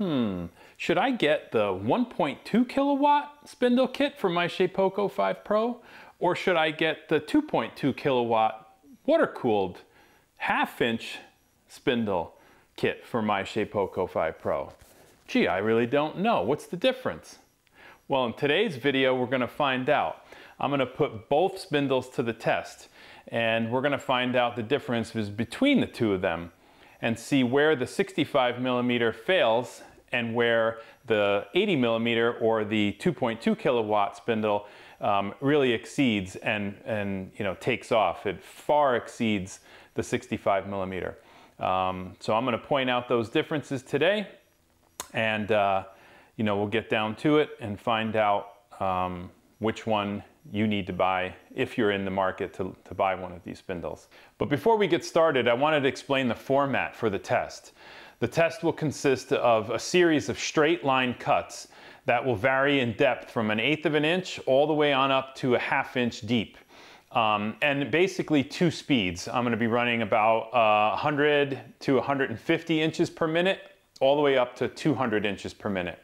hmm, should I get the 1.2 kilowatt spindle kit for my Shapeoko 5 Pro? Or should I get the 2.2 kilowatt water-cooled half inch spindle kit for my Shapeoko 5 Pro? Gee, I really don't know. What's the difference? Well, in today's video, we're gonna find out. I'm gonna put both spindles to the test and we're gonna find out the differences between the two of them and see where the 65 millimeter fails and where the 80 millimeter or the 2.2 kilowatt spindle um, really exceeds and, and you know, takes off. It far exceeds the 65 millimeter. Um, so I'm going to point out those differences today and uh, you know, we'll get down to it and find out um, which one you need to buy if you're in the market to, to buy one of these spindles. But before we get started, I wanted to explain the format for the test. The test will consist of a series of straight line cuts that will vary in depth from an eighth of an inch all the way on up to a half inch deep. Um, and basically two speeds. I'm going to be running about uh, 100 to 150 inches per minute all the way up to 200 inches per minute.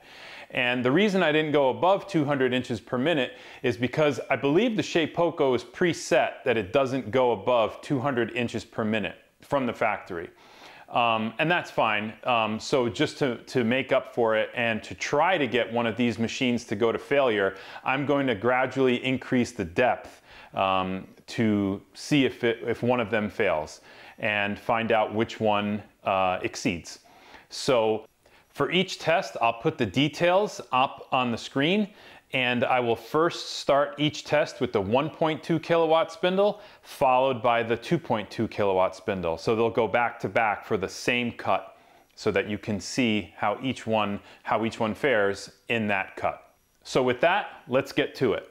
And the reason I didn't go above 200 inches per minute is because I believe the Shapeoko is preset that it doesn't go above 200 inches per minute from the factory. Um, and that's fine. Um, so just to, to make up for it and to try to get one of these machines to go to failure, I'm going to gradually increase the depth um, to see if, it, if one of them fails and find out which one uh, exceeds. So for each test, I'll put the details up on the screen and I will first start each test with the 1.2 kilowatt spindle followed by the 2.2 kilowatt spindle. So they'll go back to back for the same cut so that you can see how each one, how each one fares in that cut. So with that, let's get to it.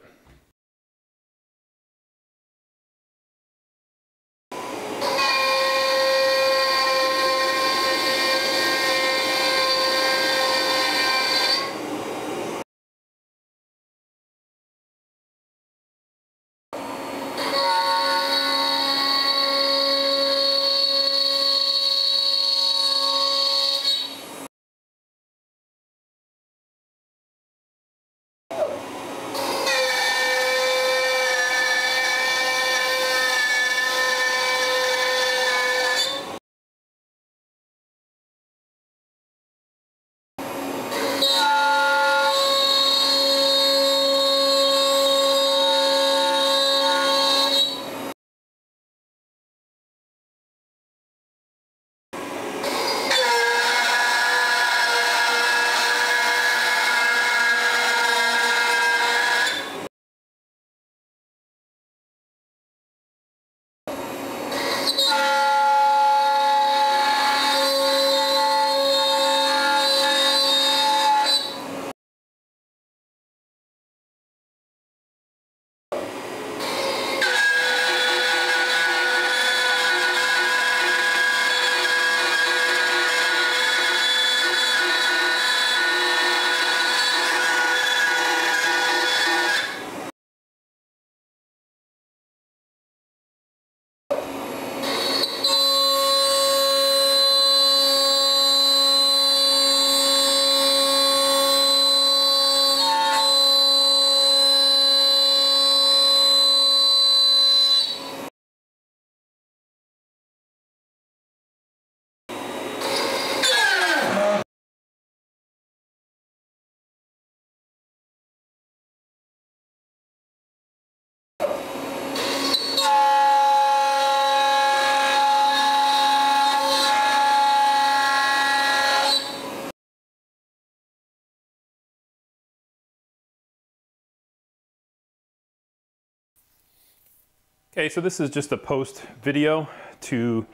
Okay, so this is just a post video to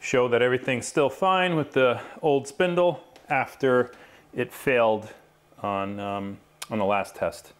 show that everything's still fine with the old spindle after it failed on, um, on the last test.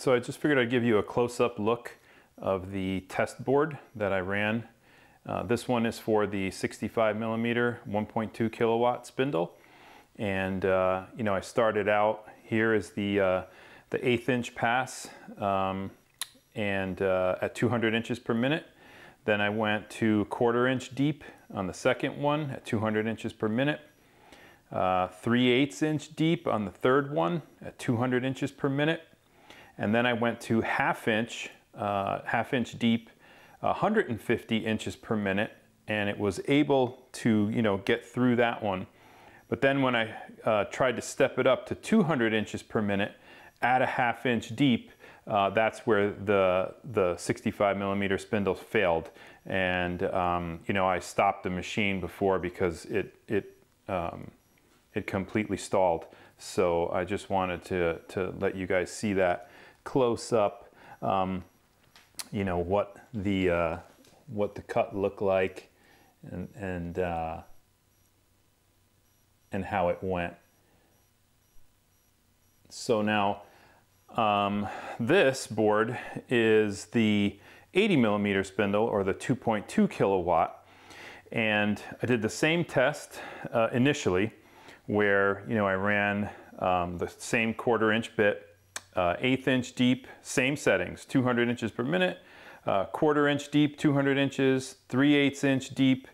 So I just figured I'd give you a close-up look of the test board that I ran. Uh, this one is for the 65 millimeter 1.2 kilowatt spindle. And, uh, you know, I started out, here is the, uh, the eighth inch pass um, and uh, at 200 inches per minute. Then I went to quarter inch deep on the second one at 200 inches per minute. Uh, 3 eighths inch deep on the third one at 200 inches per minute and then I went to half inch, uh, half inch deep, 150 inches per minute, and it was able to, you know, get through that one. But then when I uh, tried to step it up to 200 inches per minute at a half inch deep, uh, that's where the, the 65 millimeter spindle failed. And, um, you know, I stopped the machine before because it, it, um, it completely stalled. So I just wanted to, to let you guys see that close up, um, you know, what the, uh, what the cut looked like and, and, uh, and how it went. So now um, this board is the 80 millimeter spindle or the 2.2 kilowatt. And I did the same test uh, initially where, you know, I ran um, the same quarter inch bit uh, eighth inch deep, same settings, 200 inches per minute, uh, quarter inch deep, 200 inches, 3 eighths inch deep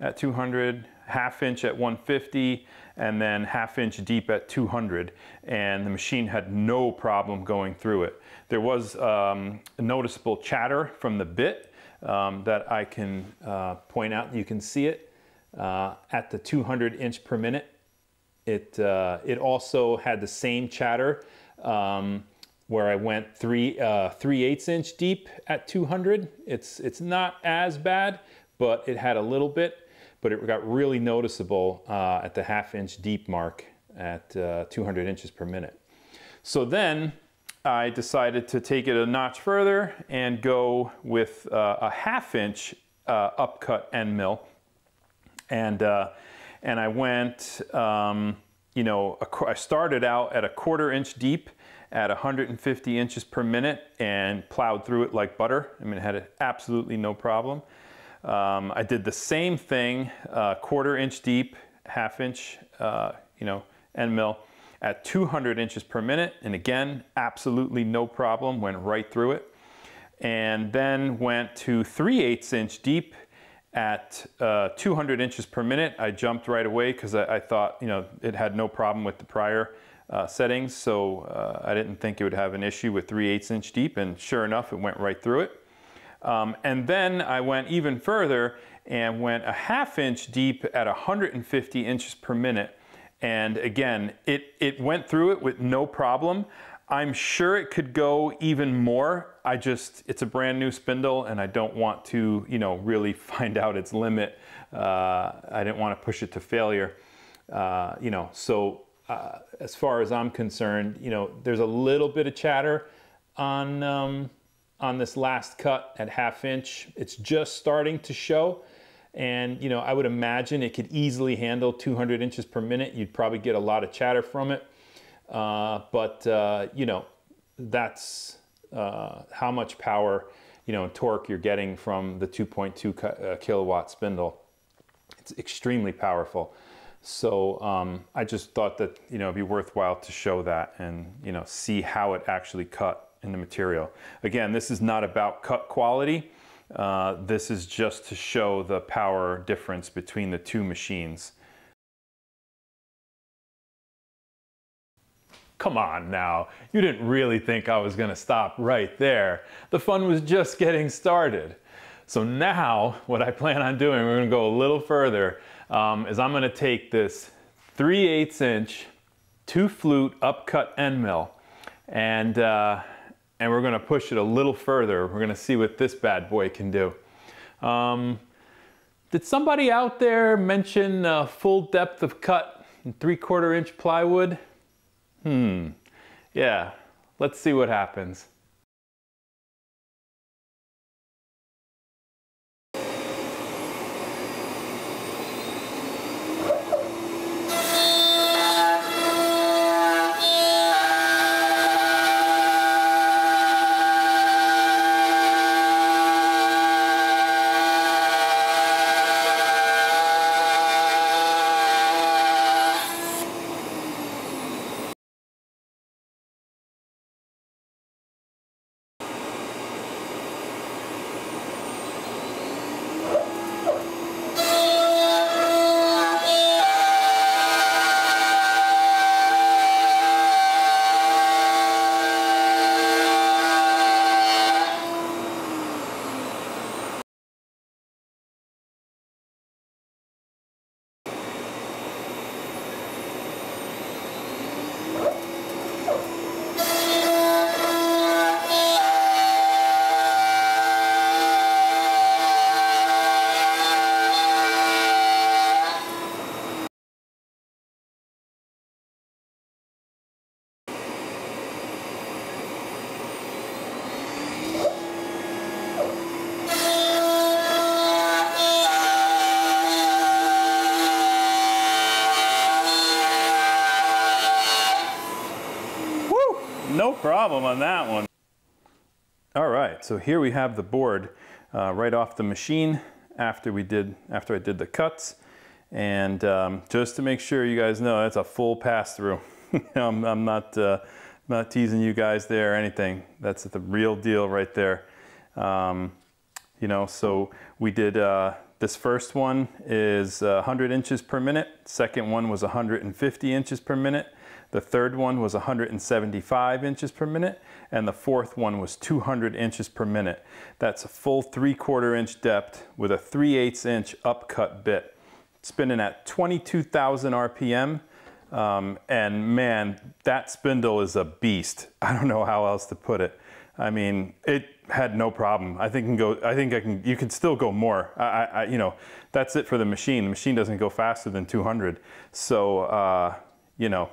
at 200, half inch at 150, and then half inch deep at 200. And the machine had no problem going through it. There was um, a noticeable chatter from the bit um, that I can uh, point out. You can see it uh, at the 200 inch per minute. It, uh, it also had the same chatter um, where I went three, uh, 3 eighths inch deep at 200. It's, it's not as bad, but it had a little bit, but it got really noticeable uh, at the half inch deep mark at uh, 200 inches per minute. So then I decided to take it a notch further and go with uh, a half inch uh, upcut end mill. And, uh, and I went, um, you know, I started out at a quarter inch deep at 150 inches per minute and plowed through it like butter. I mean, it had absolutely no problem. Um, I did the same thing, uh, quarter inch deep, half inch, uh, you know, end mill at 200 inches per minute. And again, absolutely no problem, went right through it. And then went to 3 eighths inch deep at uh, 200 inches per minute. I jumped right away because I, I, thought, you know, it had no problem with the prior uh, settings. So uh, I didn't think it would have an issue with 3 8 inch deep. And sure enough, it went right through it. Um, and then I went even further and went a half inch deep at 150 inches per minute. And again, it, it went through it with no problem. I'm sure it could go even more. I just, it's a brand new spindle and I don't want to, you know, really find out its limit. Uh, I didn't want to push it to failure. Uh, you know, so uh, as far as I'm concerned, you know, there's a little bit of chatter on, um, on this last cut at half inch. It's just starting to show. And, you know, I would imagine it could easily handle 200 inches per minute. You'd probably get a lot of chatter from it. Uh, but, uh, you know, that's uh, how much power, you know, torque you're getting from the 2.2 uh, kilowatt spindle. It's extremely powerful. So um, I just thought that, you know, it'd be worthwhile to show that and, you know, see how it actually cut in the material. Again, this is not about cut quality. Uh, this is just to show the power difference between the two machines. Come on now, you didn't really think I was gonna stop right there. The fun was just getting started. So now, what I plan on doing, we're gonna go a little further, um, is I'm gonna take this 3 8 inch two flute upcut end mill. And, uh, and we're gonna push it a little further. We're gonna see what this bad boy can do. Um, did somebody out there mention uh, full depth of cut in three quarter inch plywood? Hmm, yeah, let's see what happens. Problem on that one. All right, so here we have the board uh, right off the machine after we did after I did the cuts. And um, just to make sure you guys know, that's a full pass through. I'm, I'm, not, uh, not teasing you guys there or anything. That's the real deal right there. Um, you know, so we did, uh, this first one is 100 inches per minute. Second one was 150 inches per minute. The third one was 175 inches per minute, and the fourth one was 200 inches per minute. That's a full three quarter inch depth with a 3 8 inch upcut bit. Spinning at 22,000 RPM. Um, and man, that spindle is a beast. I don't know how else to put it. I mean, it had no problem. I think can go. I think I can. You can still go more. I, I, you know, that's it for the machine. The machine doesn't go faster than 200. So, uh, you know,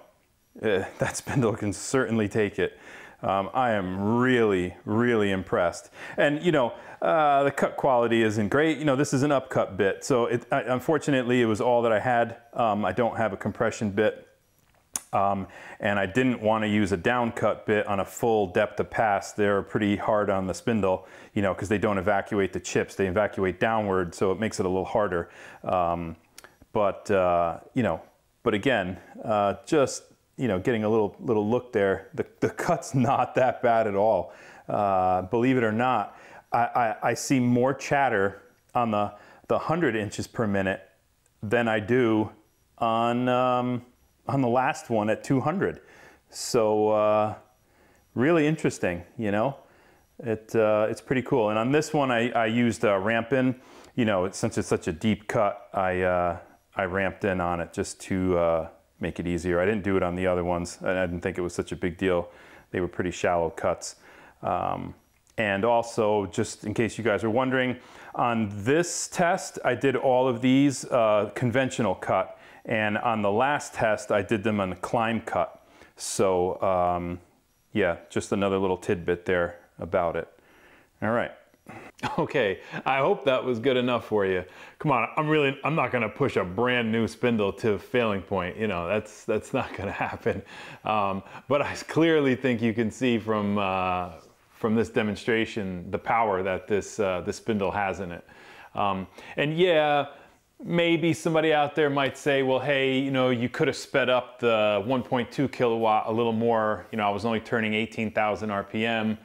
uh, that spindle can certainly take it. Um, I am really, really impressed. And you know, uh, the cut quality isn't great. You know, this is an upcut bit, so it, I, unfortunately, it was all that I had. Um, I don't have a compression bit. Um, and I didn't want to use a downcut bit on a full depth of pass. They're pretty hard on the spindle, you know, because they don't evacuate the chips. They evacuate downward, so it makes it a little harder. Um, but, uh, you know, but again, uh, just you know, getting a little little look there. The, the cut's not that bad at all. Uh, believe it or not, I, I, I, see more chatter on the, the 100 inches per minute than I do on, um, on the last one at 200. So uh, really interesting, you know. It, uh, it's pretty cool. And on this one, I, I used a ramp in. You know, since it's such a deep cut, I, uh, I ramped in on it just to uh, make it easier. I didn't do it on the other ones. And I didn't think it was such a big deal. They were pretty shallow cuts. Um, and also, just in case you guys are wondering, on this test, I did all of these uh, conventional cut. And on the last test, I did them on the climb cut. So um, yeah, just another little tidbit there about it. All right. Okay, I hope that was good enough for you. Come on, I'm really, I'm not gonna push a brand new spindle to failing point. You know, that's that's not gonna happen. Um, but I clearly think you can see from uh, from this demonstration the power that this uh, this spindle has in it. Um, and yeah, maybe somebody out there might say, well, hey, you know, you could have sped up the 1.2 kilowatt a little more. You know, I was only turning 18,000 RPM.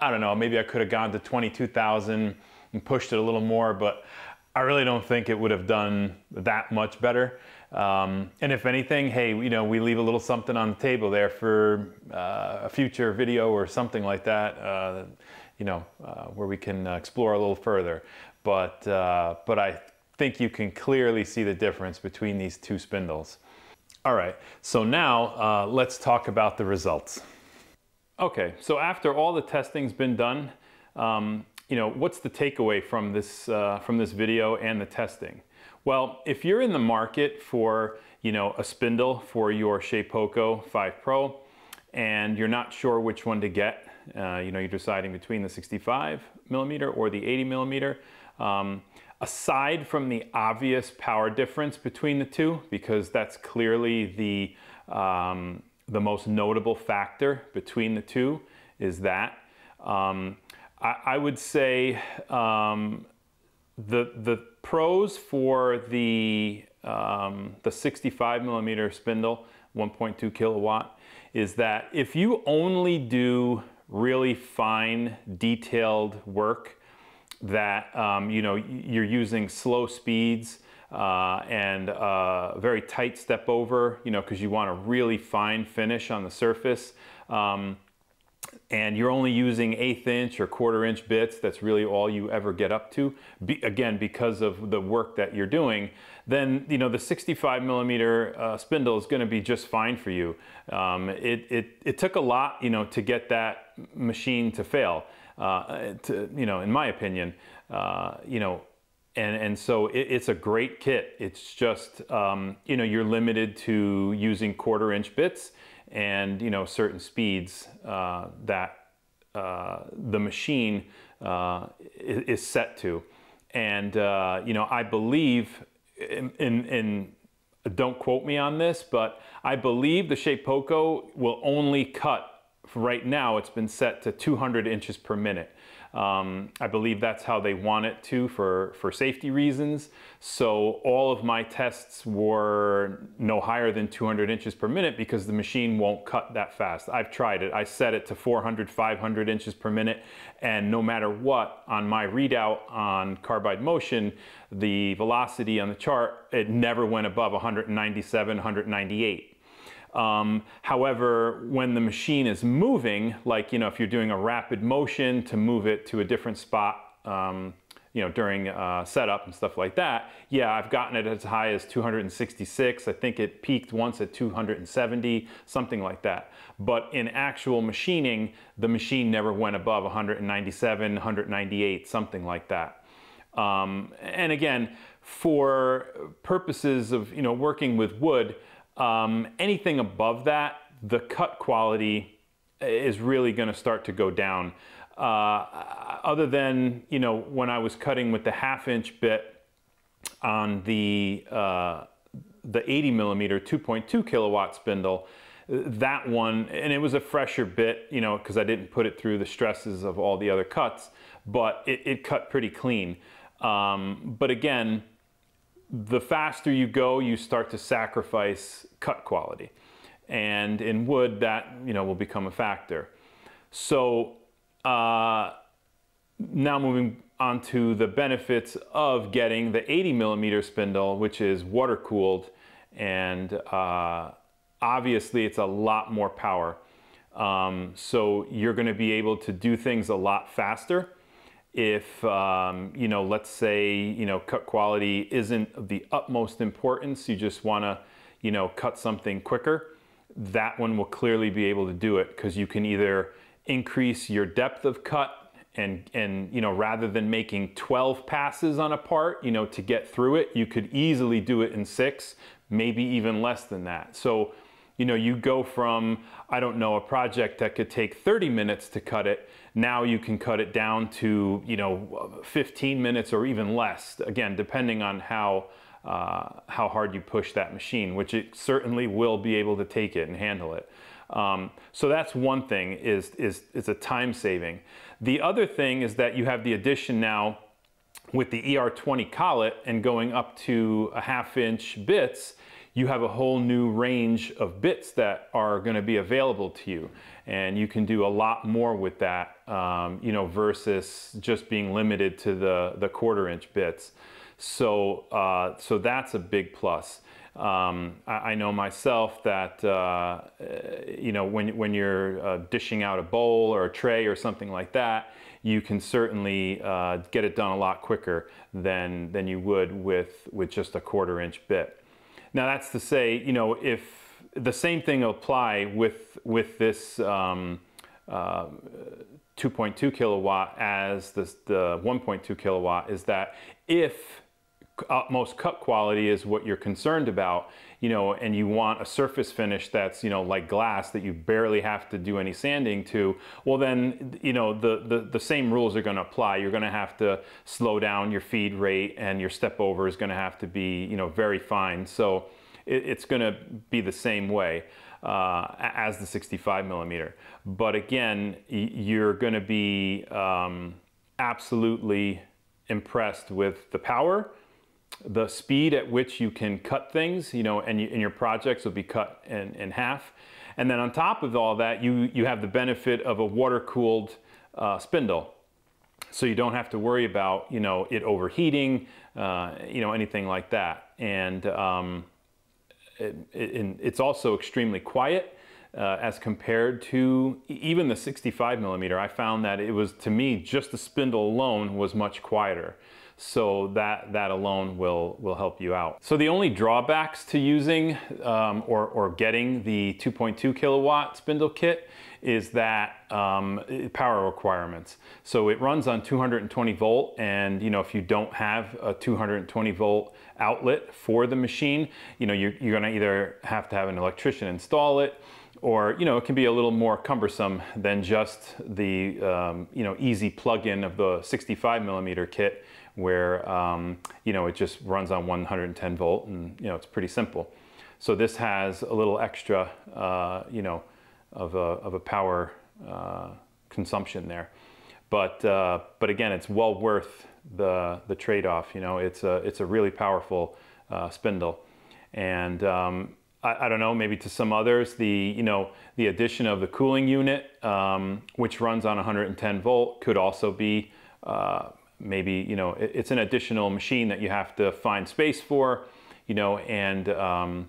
I don't know, maybe I could have gone to 22,000 and pushed it a little more, but I really don't think it would have done that much better. Um, and if anything, hey, you know, we leave a little something on the table there for uh, a future video or something like that, uh, you know, uh, where we can explore a little further. But, uh, but I think you can clearly see the difference between these two spindles. All right, so now uh, let's talk about the results. Okay, so after all the testing's been done, um, you know, what's the takeaway from this, uh, from this video and the testing? Well, if you're in the market for, you know, a spindle for your Shapeoko 5 Pro and you're not sure which one to get, uh, you know, you're deciding between the 65 millimeter or the 80 millimeter, um, aside from the obvious power difference between the two, because that's clearly the, um, the most notable factor between the two, is that. Um, I, I, would say um, the, the pros for the, um, the 65 millimeter spindle, 1.2 kilowatt, is that if you only do really fine, detailed work, that um, you know you're using slow speeds uh, and uh, very tight step over, you know, because you want a really fine finish on the surface. Um, and you're only using eighth inch or quarter inch bits, that's really all you ever get up to. Be, again, because of the work that you're doing, then you know the 65 millimeter uh, spindle is going to be just fine for you. Um, it, it, it took a lot, you know, to get that machine to fail uh, to, you know, in my opinion, uh, you know, and, and so it, it's a great kit. It's just, um, you know, you're limited to using quarter inch bits and, you know, certain speeds uh, that uh, the machine uh, is, is, set to. And, uh, you know, I believe in, in, in don't quote me on this, but I believe the Shapeoko will only cut right now it's been set to 200 inches per minute. Um, I believe that's how they want it to for, for safety reasons. So all of my tests were no higher than 200 inches per minute because the machine won't cut that fast. I've tried it. I set it to 400, 500 inches per minute. And no matter what, on my readout on carbide motion, the velocity on the chart, it never went above 197, 198. Um, however, when the machine is moving, like you know, if you're doing a rapid motion to move it to a different spot, um, you know, during uh, setup and stuff like that, yeah, I've gotten it as high as 266. I think it peaked once at 270, something like that. But in actual machining, the machine never went above 197, 198, something like that. Um, and again, for purposes of you know working with wood, um, anything above that, the cut quality is really going to start to go down. Uh, other than, you know, when I was cutting with the half inch bit on the, uh, the 80 millimeter 2.2 kilowatt spindle, that one, and it was a fresher bit, you know, because I didn't put it through the stresses of all the other cuts, but it, it cut pretty clean. Um, but again, the faster you go, you start to sacrifice cut quality. And in wood, that you know will become a factor. So uh, now moving on to the benefits of getting the 80 millimeter spindle, which is water cooled, and uh, obviously it's a lot more power. Um, so you're going to be able to do things a lot faster if um, you know let's say you know cut quality isn't of the utmost importance you just want to you know cut something quicker that one will clearly be able to do it because you can either increase your depth of cut and and you know rather than making 12 passes on a part you know to get through it you could easily do it in six maybe even less than that. So you know you go from i don't know a project that could take 30 minutes to cut it now you can cut it down to you know 15 minutes or even less again depending on how uh, how hard you push that machine which it certainly will be able to take it and handle it. Um, so that's one thing is is is a time saving. The other thing is that you have the addition now with the ER20 collet and going up to a half inch bits you have a whole new range of bits that are going to be available to you and you can do a lot more with that um, you know versus just being limited to the the quarter inch bits. So uh, so that's a big plus. Um, I, I, know myself that uh, you know when when you're uh, dishing out a bowl or a tray or something like that you can certainly uh, get it done a lot quicker than than you would with with just a quarter inch bit. Now that's to say, you know, if the same thing apply with with this um, uh, 2.2 kilowatt as the 1.2 kilowatt is that if utmost cut quality is what you're concerned about, you know, and you want a surface finish that's, you know, like glass that you barely have to do any sanding to, well then, you know, the, the, the same rules are going to apply. You're going to have to slow down your feed rate and your step over is going to have to be, you know, very fine. So it, it's going to be the same way. Uh, as the 65 millimeter. But again, you're going to be um, absolutely impressed with the power, the speed at which you can cut things, you know, and, you, and your projects will be cut in, in half. And then on top of all that, you, you have the benefit of a water-cooled uh, spindle. So you don't have to worry about, you know, it overheating, uh, you know, anything like that. And um, it, it's also extremely quiet. Uh, as compared to even the 65 millimeter, I found that it was, to me, just the spindle alone was much quieter. So that, that alone will, will help you out. So the only drawbacks to using um, or, or getting the 2.2 kilowatt spindle kit is that um, power requirements. So it runs on 220 volt and you know if you don't have a 220 volt outlet for the machine, you know you're, you're gonna either have to have an electrician install it or you know it can be a little more cumbersome than just the um, you know easy plug-in of the 65 millimeter kit where um, you know it just runs on 110 volt and you know it's pretty simple. So this has a little extra uh, you know of a, of a power uh, consumption there. But uh, but again, it's well worth the the trade-off. You know, it's a it's a really powerful uh, spindle, and um, I, I, don't know, maybe to some others, the you know the addition of the cooling unit, um, which runs on 110 volt, could also be uh, maybe you know it, it's an additional machine that you have to find space for, you know, and um,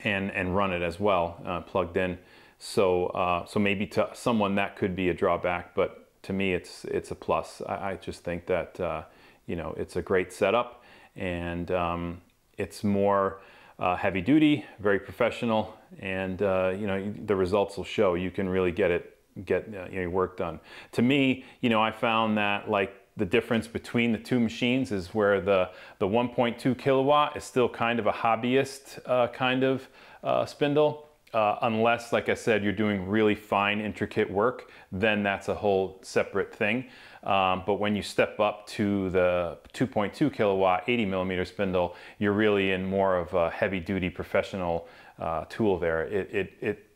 and and run it as well uh, plugged in. So uh, so maybe to someone that could be a drawback, but to me it's it's a plus. I, I just think that uh, you know it's a great setup and um, it's more. Uh, heavy duty, very professional, and uh, you know the results will show. You can really get it, get uh, your work done. To me, you know, I found that like the difference between the two machines is where the, the 1.2 kilowatt is still kind of a hobbyist uh, kind of uh, spindle. Uh, unless, like I said, you're doing really fine, intricate work, then that's a whole separate thing. Um, but when you step up to the 2.2 kilowatt, 80 millimeter spindle, you're really in more of a heavy duty professional uh, tool there. It, it, it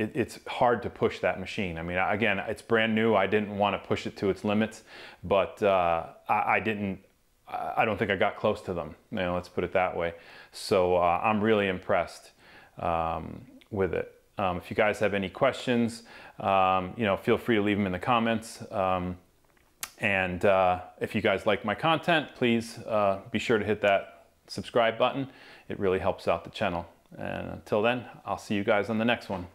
it, it's hard to push that machine. I mean, again, it's brand new. I didn't want to push it to its limits, but uh, I, I, didn't. I don't think I got close to them. You know, let's put it that way. So uh, I'm really impressed um, with it. Um, if you guys have any questions, um, you know, feel free to leave them in the comments. Um, and uh, if you guys like my content, please uh, be sure to hit that subscribe button. It really helps out the channel. And until then, I'll see you guys on the next one.